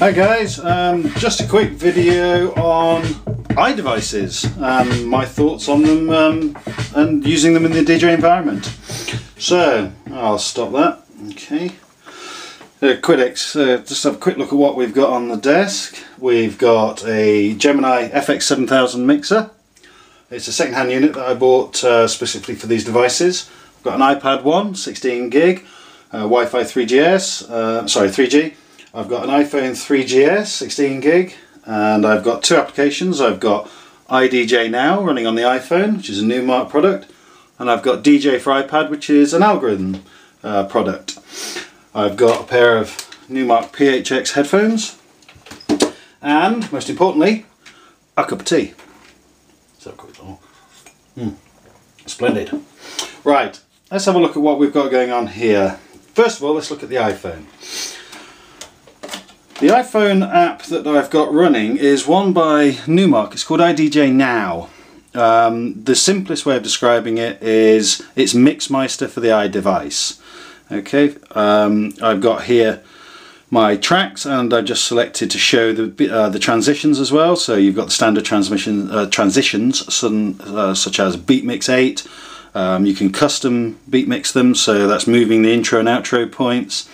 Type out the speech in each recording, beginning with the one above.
Hi guys, um, just a quick video on iDevices, um, my thoughts on them um, and using them in the DJ environment. So, I'll stop that, okay. Uh, Quidex, uh, just have a quick look at what we've got on the desk. We've got a Gemini FX7000 mixer. It's a second-hand unit that I bought uh, specifically for these devices. I've got an iPad 1, 16 gig, uh, Wi-Fi 3GS, uh, sorry 3G, I've got an iPhone 3GS 16 gig and I've got two applications. I've got iDJ Now running on the iPhone which is a Numark product and I've got Djay for iPad which is an Algoriddim uh, product. I've got a pair of Numark PHX headphones and most importantly a cup of tea. So mm, Splendid. Right, let's have a look at what we've got going on here. First of all, let's look at the iPhone. The iPhone app that I've got running is one by Numark. It's called iDJ Now. Um, the simplest way of describing it is it's Mixmeister for the iDevice. Okay, um, I've got here my tracks and I've just selected to show the uh, the transitions as well. So you've got the standard transmission uh, transitions, some, uh, such as Beatmix 8. Um, you can custom beatmix them, so that's moving the intro and outro points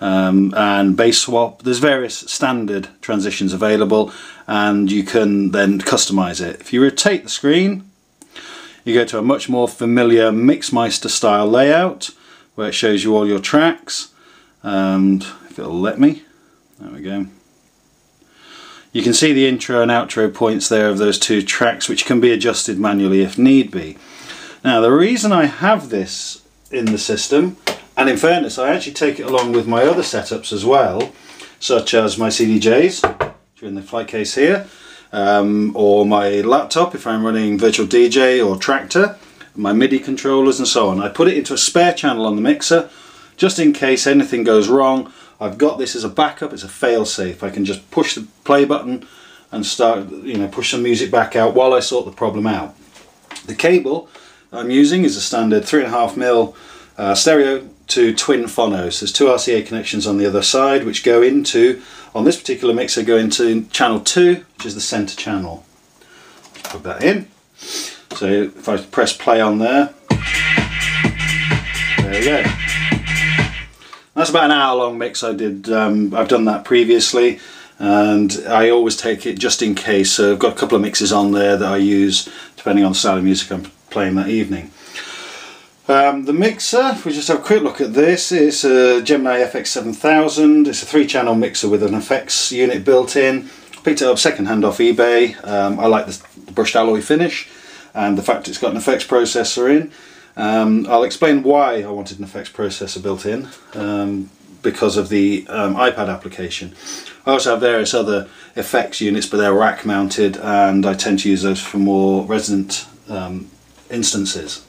um, and bass swap. There's various standard transitions available and you can then customize it. If you rotate the screen you go to a much more familiar Mixmeister style layout where it shows you all your tracks and if it'll let me, there we go. You can see the intro and outro points there of those two tracks which can be adjusted manually if need be. Now the reason I have this in the system and in fairness, I actually take it along with my other setups as well, such as my CDJs, in the flight case here, um, or my laptop if I'm running Virtual DJ or Traktor, my MIDI controllers and so on. I put it into a spare channel on the mixer, just in case anything goes wrong. I've got this as a backup, it's a fail-safe. I can just push the play button and start, you know, push some music back out while I sort the problem out. The cable I'm using is a standard 3.5mm uh, stereo to twin phonos. There's two RCA connections on the other side which go into, on this particular mixer, go into channel 2 which is the center channel. Plug that in. So if I press play on there, there we go. That's about an hour long mix I did, um, I've done that previously and I always take it just in case. So I've got a couple of mixes on there that I use depending on the style of music I'm playing that evening. Um, the mixer, if we just have a quick look at this, it's a Gemini FX7000. It's a three channel mixer with an effects unit built in. Picked it up second hand off eBay. Um, I like the, brushed alloy finish and the fact it's got an effects processor in. Um, I'll explain why I wanted an effects processor built in um, because of the um, iPad application. I also have various other effects units but they're rack mounted and I tend to use those for more resident um, instances.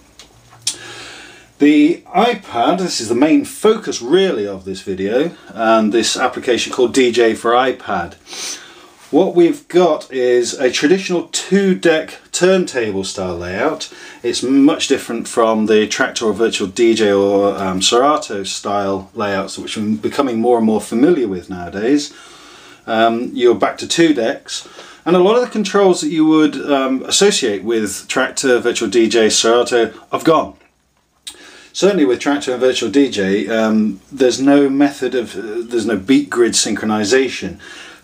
The iPad, this is the main focus really of this video, and this application called Djay for iPad. What we've got is a traditional two deck turntable style layout. It's much different from the Traktor or Virtual DJ or um, Serato style layouts which I'm becoming more and more familiar with nowadays. Um, you're back to two decks and a lot of the controls that you would um, associate with Traktor, Virtual DJ, Serato have gone certainly with Traktor and Virtual DJ, um, there's no method of, uh, there's no beat grid synchronization.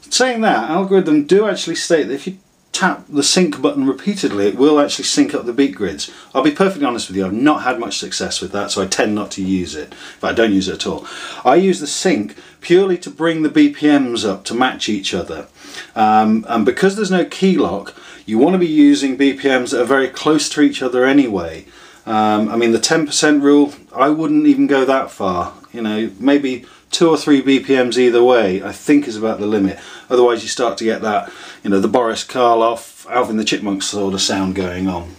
Saying that, Algoriddim do actually state that if you tap the sync button repeatedly, it will actually sync up the beat grids. I'll be perfectly honest with you, I've not had much success with that, so I tend not to use it. Fact, I don't use it at all. I use the sync purely to bring the BPMs up to match each other. Um, and because there's no key lock, you want to be using BPMs that are very close to each other anyway. Um, I mean, the 10% rule, I wouldn't even go that far. You know, maybe two or three BPMs either way, I think is about the limit. Otherwise, you start to get that, you know, the Boris Karloff, Alvin the Chipmunk sort of sound going on.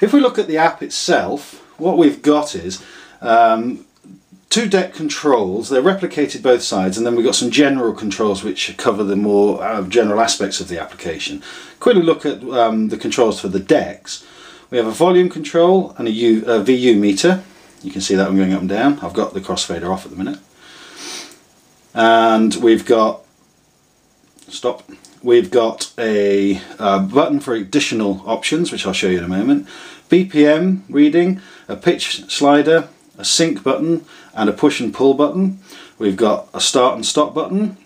If we look at the app itself, what we've got is um, two deck controls. They're replicated both sides, and then we've got some general controls which cover the more uh, general aspects of the application. Quickly look at um, the controls for the decks. We have a volume control and a, U, a VU meter. You can see that one going up and down. I've got the crossfader off at the minute. and we've got stop we've got a uh, button for additional options which I'll show you in a moment BPM reading a pitch slider a sync button and a push and pull button we've got a start and stop button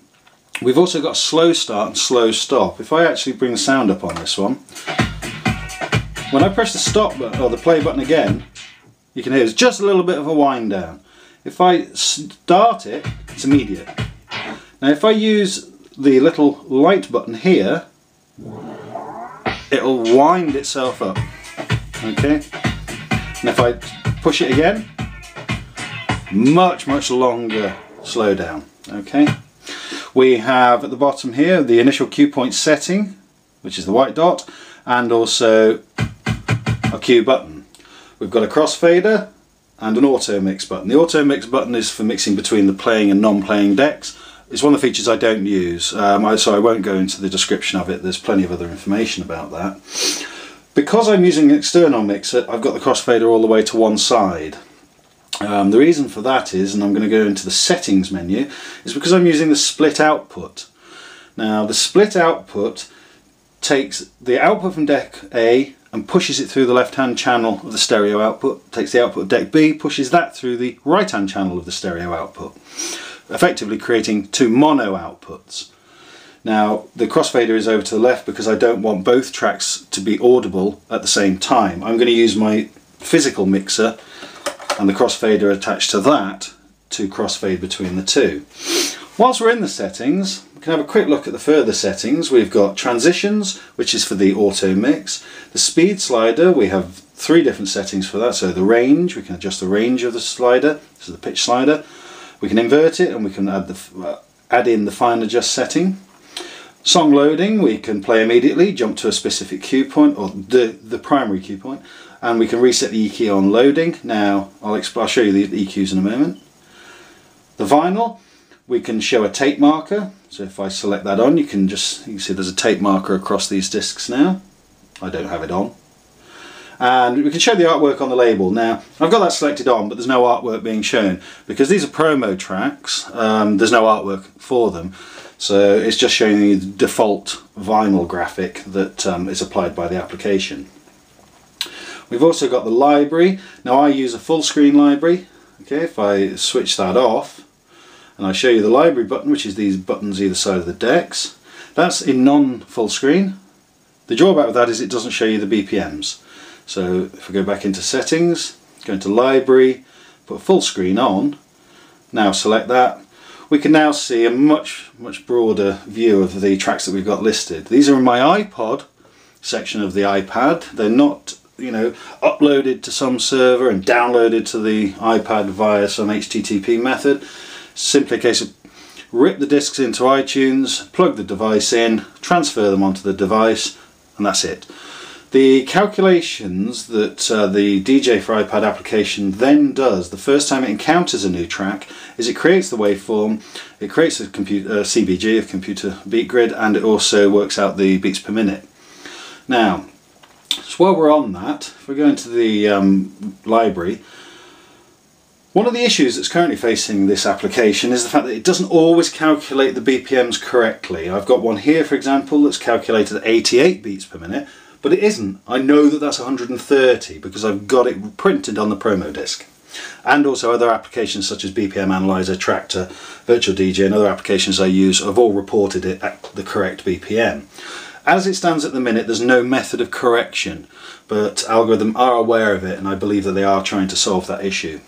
we've also got a slow start and slow stop if I actually bring the sound up on this one when I press the stop button or the play button again you can hear it's just a little bit of a wind down if I start it it's immediate now if I use the little light button here, it'll wind itself up. Okay? And if I push it again, much, much longer slowdown. Okay? We have at the bottom here the initial cue point setting, which is the white dot, and also cue button. We've got a crossfader and an auto mix button. The auto mix button is for mixing between the playing and non-playing decks it's one of the features I don't use, um, I, so I won't go into the description of it. There's plenty of other information about that. Because I'm using an external mixer, I've got the crossfader all the way to one side. Um, the reason for that is, and I'm going to go into the settings menu, is because I'm using the split output. Now the split output takes the output from deck A and pushes it through the left hand channel of the stereo output, takes the output of deck B, pushes that through the right hand channel of the stereo output effectively creating two mono outputs. Now the crossfader is over to the left because I don't want both tracks to be audible at the same time. I'm going to use my physical mixer and the crossfader attached to that to crossfade between the two. Whilst we're in the settings, we can have a quick look at the further settings. We've got transitions, which is for the auto mix. The speed slider, we have three different settings for that. So the range, we can adjust the range of the slider. This is the pitch slider. We can invert it and we can add, the, uh, add in the fine adjust setting. Song loading, we can play immediately, jump to a specific cue point, or the, the primary cue point, and we can reset the EQ on loading. Now, I'll, I'll show you the EQs in a moment. The vinyl, we can show a tape marker. So if I select that on, you can just, you can see there's a tape marker across these discs now. I don't have it on and we can show the artwork on the label. Now I've got that selected on but there's no artwork being shown because these are promo tracks um, there's no artwork for them so it's just showing you the default vinyl graphic that um, is applied by the application. We've also got the library. Now I use a full screen library okay if I switch that off and I show you the library button which is these buttons either side of the decks that's in non full screen the drawback of that is it doesn't show you the BPMs so if we go back into settings, go into library, put full screen on, now select that, we can now see a much, much broader view of the tracks that we've got listed. These are in my iPod section of the iPad. They're not, you know, uploaded to some server and downloaded to the iPad via some HTTP method. Simply a case of rip the discs into iTunes, plug the device in, transfer them onto the device, and that's it. The calculations that uh, the Djay for iPad application then does the first time it encounters a new track is it creates the waveform, it creates a computer, uh, CBG, a computer beat grid, and it also works out the beats per minute. Now, so while we're on that, if we go into the um, library, one of the issues that's currently facing this application is the fact that it doesn't always calculate the BPMs correctly. I've got one here, for example, that's calculated at 88 beats per minute, but it isn't. I know that that's 130 because I've got it printed on the promo disc. And also other applications such as BPM Analyzer, Traktor, Virtual DJ and other applications I use have all reported it at the correct BPM. As it stands at the minute, there's no method of correction, but Algoriddim are aware of it and I believe that they are trying to solve that issue.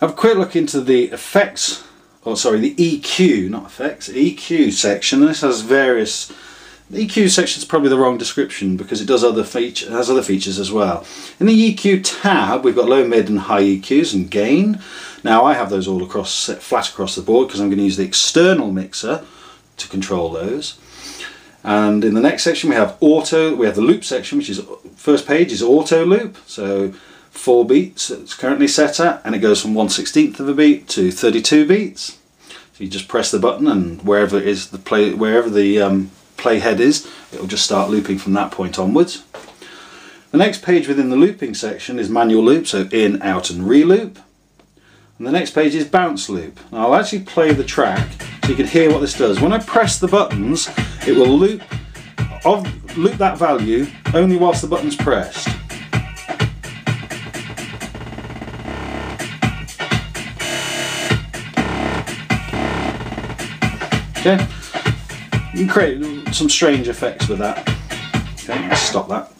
Have a quick look into the effects, or sorry, the EQ, not effects, EQ section. This has various the EQ section is probably the wrong description because it does other feature has other features as well. In the EQ tab, we've got low, mid, and high EQs and gain. Now I have those all across flat across the board because I'm going to use the external mixer to control those. And in the next section we have auto. We have the loop section, which is first page is auto loop. So four beats it's currently set at, and it goes from 1 16th of a beat to 32 beats. So you just press the button, and wherever it is the play, wherever the um, playhead is, it'll just start looping from that point onwards. The next page within the looping section is manual loop, so in, out and re-loop. And the next page is bounce loop. Now I'll actually play the track so you can hear what this does. When I press the buttons, it will loop of loop that value only whilst the button's pressed. Okay, you can create some strange effects with that. Okay, let's stop that.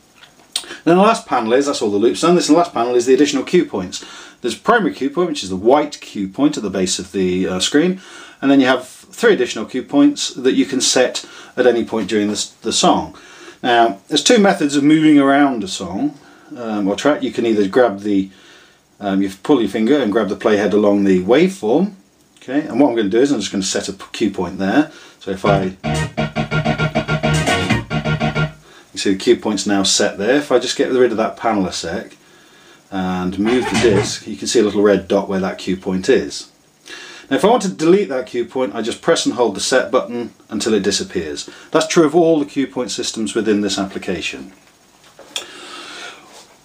Then the last panel is, that's all the loops done, this the last panel is the additional cue points. There's primary cue point, which is the white cue point at the base of the uh, screen, and then you have three additional cue points that you can set at any point during the, the song. Now, there's two methods of moving around a song um, or track. You can either grab the, um, you pull your finger and grab the playhead along the waveform, okay, and what I'm going to do is I'm just going to set a cue point there. So if I, you see the cue point's now set there. If I just get rid of that panel a sec, and move the disc, you can see a little red dot where that cue point is. Now if I want to delete that cue point, I just press and hold the set button until it disappears. That's true of all the cue point systems within this application.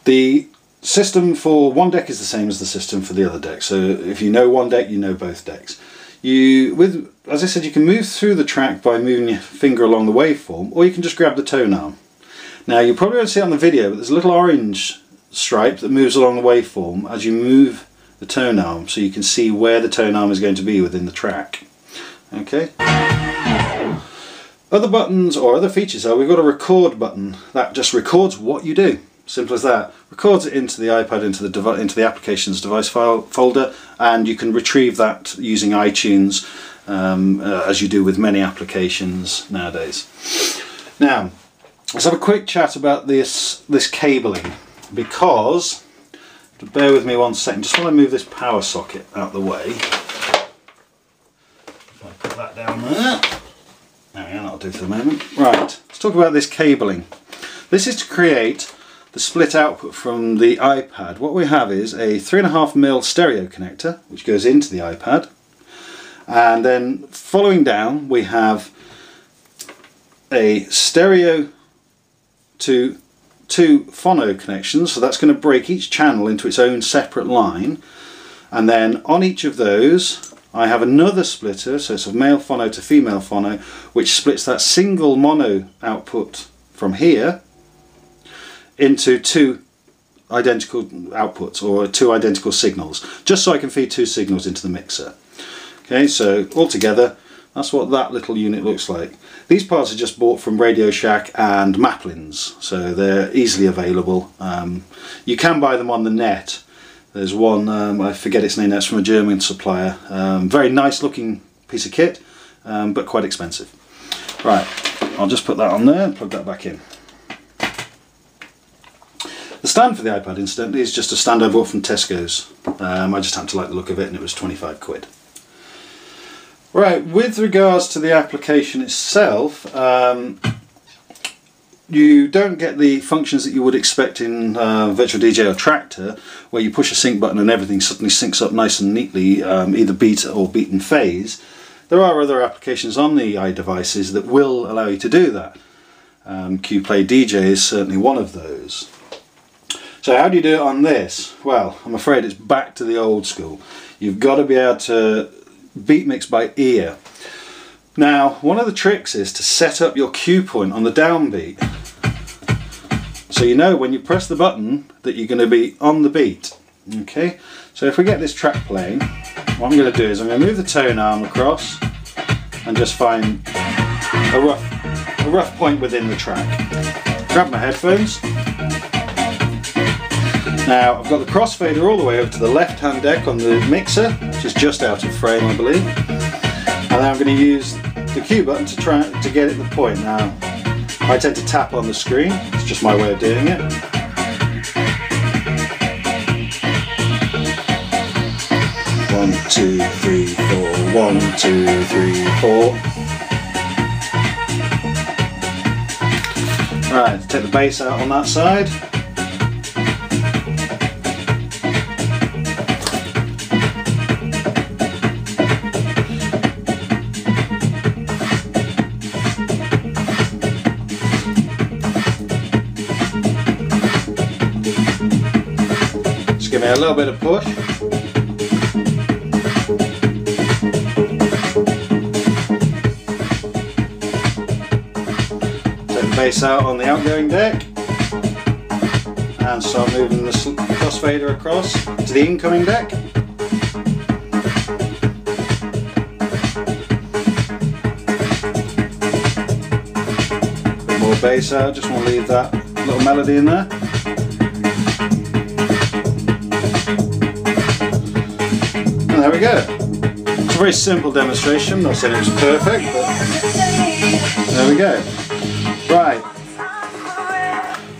The system for one deck is the same as the system for the other deck. So if you know one deck, you know both decks. You, with, as I said, you can move through the track by moving your finger along the waveform, or you can just grab the tone arm. Now you probably won't see it on the video, but there's a little orange stripe that moves along the waveform as you move the tone arm so you can see where the tone arm is going to be within the track. Okay. Other buttons or other features are we've got a record button that just records what you do. Simple as that. Records it into the iPad, into the into the applications device file folder, and you can retrieve that using iTunes, um, uh, as you do with many applications nowadays. Now, let's have a quick chat about this this cabling because, bear with me one second, just want to move this power socket out of the way. If I put that down there. There we are, that'll do for the moment. Right, let's talk about this cabling. This is to create the split output from the iPad. What we have is a 3.5mm stereo connector, which goes into the iPad. And then following down, we have a stereo to two phono connections so that's going to break each channel into its own separate line and then on each of those I have another splitter so it's a male phono to female phono which splits that single mono output from here into two identical outputs or two identical signals just so I can feed two signals into the mixer okay so altogether that's what that little unit looks like. These parts are just bought from Radio Shack and Maplins, so they're easily available. Um, you can buy them on the net. There's one, um, I forget its name, that's from a German supplier. Um, very nice looking piece of kit, um, but quite expensive. Right, I'll just put that on there and plug that back in. The stand for the iPad, incidentally, is just a stand I bought from Tesco's. Um, I just happened to like the look of it and it was 25 quid. Right, with regards to the application itself, um, you don't get the functions that you would expect in uh, Virtual DJ or Traktor, where you push a sync button and everything suddenly syncs up nice and neatly, um, either beat or beat in phase. There are other applications on the iDevices that will allow you to do that. Um, QPlay DJ is certainly one of those. So how do you do it on this? Well, I'm afraid it's back to the old school. You've got to be able to beat mix by ear. Now, one of the tricks is to set up your cue point on the downbeat. So you know when you press the button that you're going to be on the beat. Okay, so if we get this track playing, what I'm going to do is I'm going to move the tone arm across and just find a rough, a rough point within the track. Grab my headphones. Now I've got the crossfader all the way over to the left hand deck on the mixer, which is just out of frame I believe. And then I'm going to use the cue button to try to get it the point. Now I tend to tap on the screen, it's just my way of doing it. One, two, three, four, one, two, three, four. Right, take the bass out on that side. a little bit of push. Take the base out on the outgoing deck. And start moving the crossfader across to the incoming deck. Bit more bass out, just want to leave that little melody in there. There we go. It's a very simple demonstration, not saying it was perfect, but there we go. Right,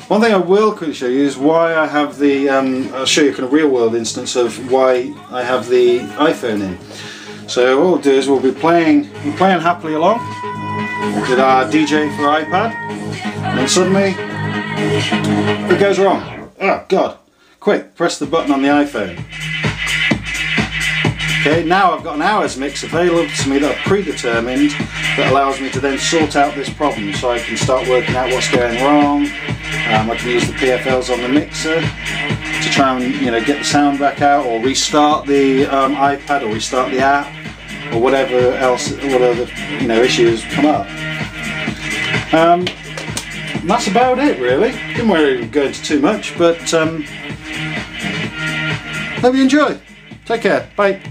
one thing I will quickly show you is why I have the, um, I'll show you kind of real world instance of why I have the iPhone in. So what we'll do is we'll be playing, we're playing happily along with our Djay for iPad and suddenly it goes wrong. Oh God, quick, press the button on the iPhone. Okay, now I've got an hour's mix available to me that I've predetermined that allows me to then sort out this problem so I can start working out what's going wrong. Um, I can use the PFLs on the mixer to try and you know get the sound back out or restart the um, iPad or restart the app or whatever else, whatever you know issues come up. Um, that's about it really. Didn't worry go into too much, but um, hope you enjoy. Take care. Bye.